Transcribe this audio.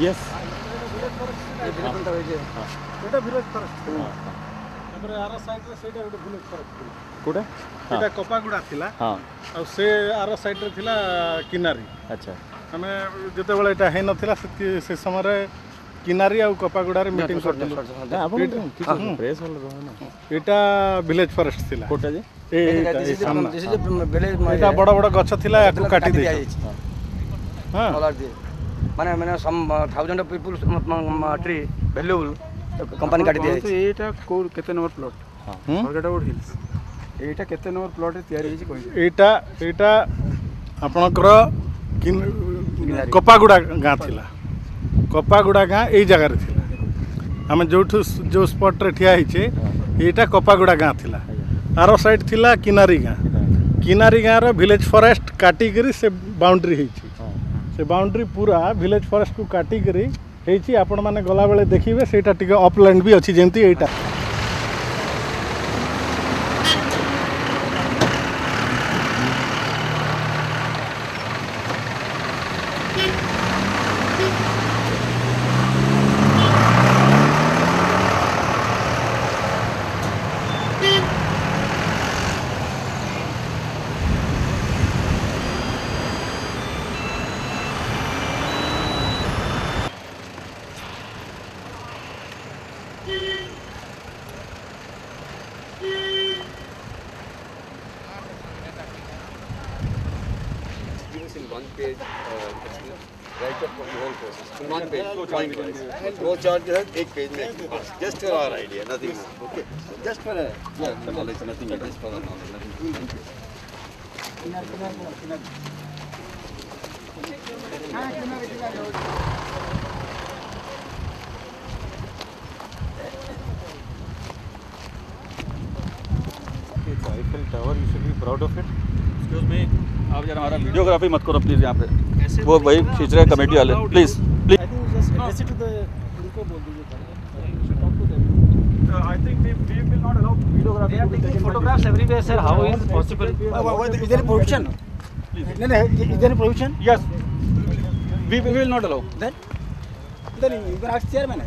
Yes ସେଇଟା village forest ତାପରେ ଆର ସାଇଡରେ ସେଇଟା ଗୋଟେ ଭିଲେଜ ଫରେଷ୍ଟ କୋଉଟା ସେଇଟା କପାଗୁଡ଼ା ଥିଲା ହଁ ଆଉ ସେ ଆର ସାଇଡରେ ଥିଲା କିନାରୀ ଆଚ୍ଛା ଆମେ ଯେତେବେଳେ ଏଇଟା ହେଇନଥିଲା ସେତି- ସେ ସମୟରେ କିନାରୀ ଆଉ କପାଗୁଡ଼ାରେ ମିଟିଂ କରିଥିଲୁ ନା, ଆପଣ କିଛି ପ୍ରେସ୍ ଭଲ ରହେ ନା ଏଇଟା ଭିଲେଜ ଫରେଷ୍ଟ ଥିଲା କୋଉଟା ଯେ ଏଇ- ଏଇଟା ଏଇ ସାମ୍ନା। This is a village my ଏଇଟା ବଡ଼ ବଡ଼ ଗଛ ଥିଲା ୟାକୁ କାଟି ଦେଇଛୁ ଦିଆଯାଇଛି ହଁ Solar ଦିଏ ମାନେ ମାନେ ସମ୍ ଥାଉଜେଣ୍ଡ ପିପୁଲ ଟ୍ରି ଭ୍ୟାଲୁବୁଲ କମ୍ପାନୀ କାଟି ଦିଆଯାଇଛି ଏଇଟା କୋଉ କେତେ ନମ୍ବର ପ୍ଲଟ୍ ହୁଁ? ଫରଗେଟବୁଲ ହିଲ୍ସ ଏଇଟା କେତେ ନମ୍ବର ପ୍ଲଟ୍ରେ ତିଆରି ହେଇଛି କହିବେ ଏଇଟା ଏଇଟା ଆପଣଙ୍କର କିନ୍- କପାଗୁଡ଼ା ଗାଁ ଥିଲା କପାଗୁଡ଼ା ଗାଁ ଏଇ ଜାଗାରେ ଥିଲା। ଆମେ ଯେଉଁଠୁ ଯେଉଁ ସ୍ପଟ୍ରେ ଠିଆ ହେଇଛେ ଏଇଟା କପାଗୁଡ଼ା ଗାଁ ଥିଲା। ଆର ସାଇଡ୍ ଥିଲା କିନାରୀ ଗାଁ। କିନାରୀ ଗାଁର ଭିଲେଜ ଫରେଷ୍ଟ କାଟିକିରି ସେ ବାଉଣ୍ଡ୍ରି ହେଇଛି। ସେ ବାଉଣ୍ଡ୍ରି ପୁରା ଭିଲେଜ ଫରେଷ୍ଟକୁ କାଟିକିରି ହେଇଛି। ଆପଣମାନେ ଗଲାବେଳେ ଦେଖିବେ ସେଇଟା ଟିକେ ଅପଲ୍ୟାଣ୍ଡ ବି ଅଛି ଯେମିତି ଏଇଟା। One page, uh, write up for the whole process. In one page, point wise. Flow chart जो है एक पेज में Just for our idea, nothing more. Okay. Just for a yeah, knowledge, nothing else. Just for our knowledge, nothing. Thank you. Eiffel Tower you should be proud of it excuse me आप जरा हमारा videography मत करो please यहाँ पे वो वही खींच रहे कमेटी वाले please please I think we, we will not allow videography to be taken by photographs everywhere, sir. How is it possible? Is there any provision? No, no, is there any provision? Yes we will not allow Then, then you can ask chairman.